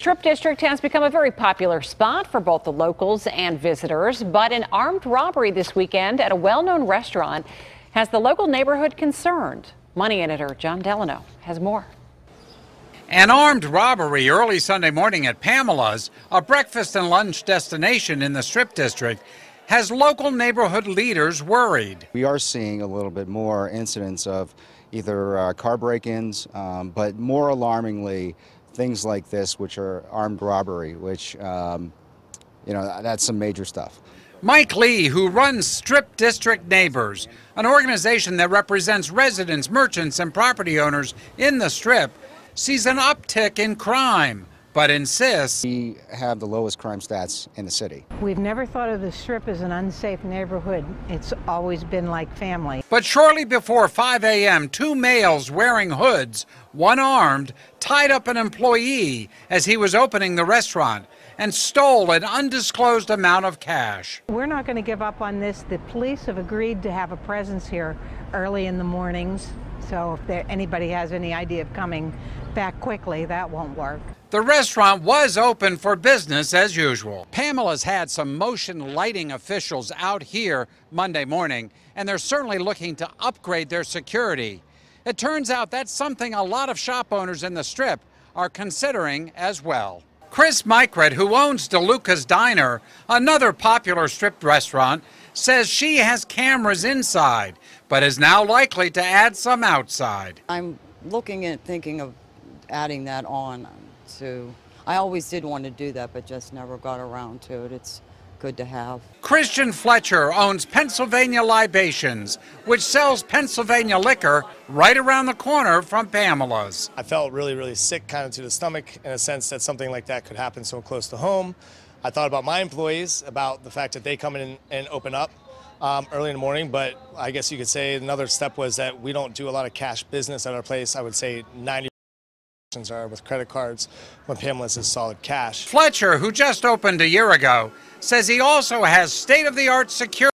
Strip District has become a very popular spot for both the locals and visitors, but an armed robbery this weekend at a well-known restaurant has the local neighborhood concerned. Money editor Jon Delano has more. An armed robbery early Sunday morning at Pamela's, a breakfast and lunch destination in the Strip District, has local neighborhood leaders worried. We are seeing a little bit more incidents of either uh, car break-ins, um, but more alarmingly, things like this, which are armed robbery, which, um, you know, that's some major stuff. Mike Lee, who runs Strip District Neighbors, an organization that represents residents, merchants, and property owners in the Strip, sees an uptick in crime but insists we have the lowest crime stats in the city. We've never thought of the Strip as an unsafe neighborhood. It's always been like family. But shortly before 5 a.m., two males wearing hoods, one armed, tied up an employee as he was opening the restaurant and stole an undisclosed amount of cash. We're not going to give up on this. The police have agreed to have a presence here early in the mornings. So if there, anybody has any idea of coming back quickly, that won't work. The restaurant was open for business as usual. Pamela's had some motion lighting officials out here Monday morning, and they're certainly looking to upgrade their security. It turns out that's something a lot of shop owners in the strip are considering as well. Chris Mykred, who owns DeLuca's Diner, another popular strip restaurant, says she has cameras inside, but is now likely to add some outside. I'm looking at thinking of adding that on to. I always did want to do that, but just never got around to it. It's good to have. Christian Fletcher owns Pennsylvania Libations, which sells Pennsylvania liquor right around the corner from Pamela's. I felt really, really sick kind of to the stomach in a sense that something like that could happen so close to home. I thought about my employees, about the fact that they come in and open up um, early in the morning, but I guess you could say another step was that we don't do a lot of cash business at our place. I would say 90 are with credit cards when Pamela's is solid cash. Fletcher, who just opened a year ago, says he also has state-of-the-art security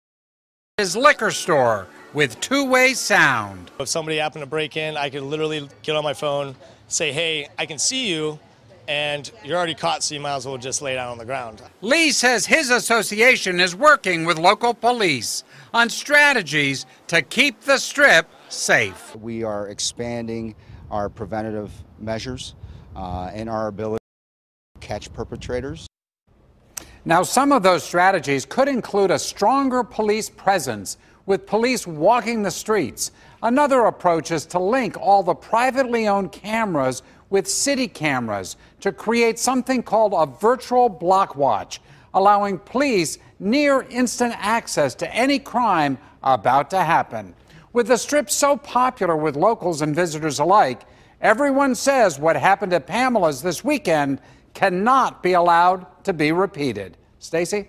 in his liquor store with two-way sound. If somebody happened to break in, I could literally get on my phone, say, hey, I can see you, and you're already caught, so you might as well just lay down on the ground. Lee says his association is working with local police on strategies to keep the strip safe. We are expanding our preventative measures uh, and our ability to catch perpetrators. Now, some of those strategies could include a stronger police presence with police walking the streets. Another approach is to link all the privately owned cameras with city cameras to create something called a virtual block watch, allowing police near instant access to any crime about to happen. With the strip so popular with locals and visitors alike, everyone says what happened at Pamela's this weekend cannot be allowed to be repeated. Stacy?